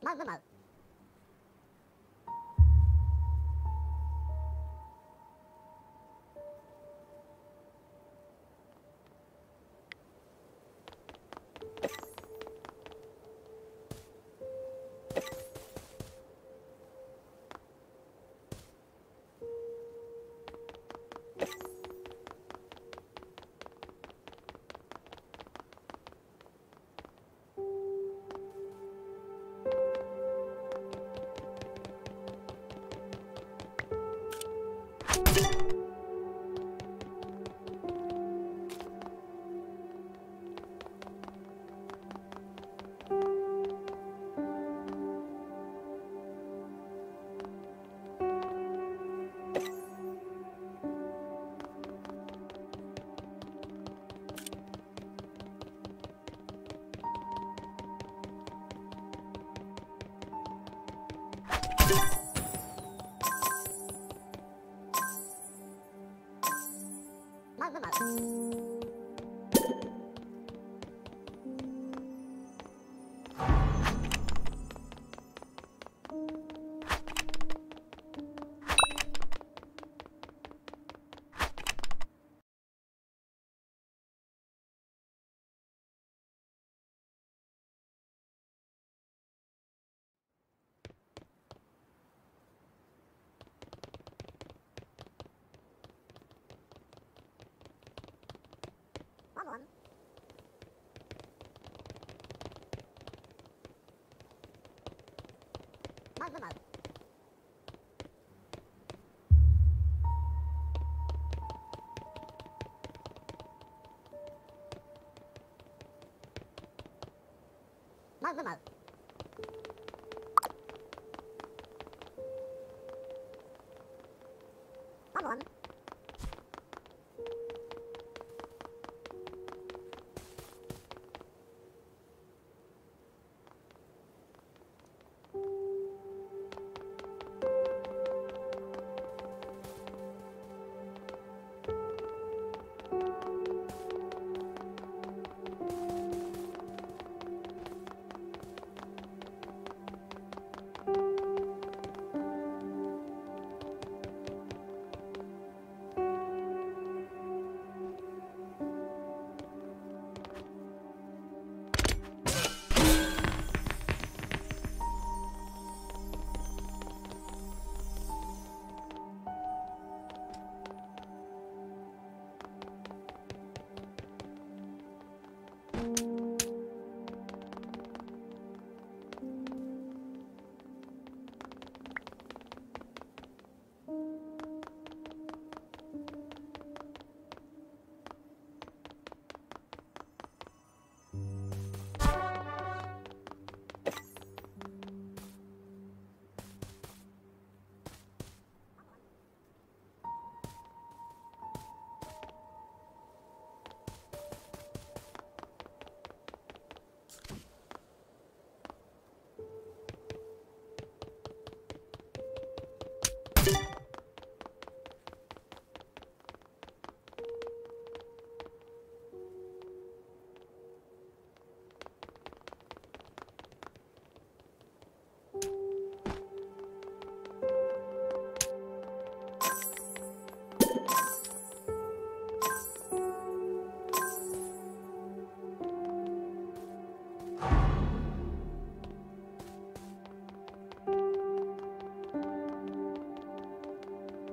买不买？Thank you. kan? Mas, the Mas, Mug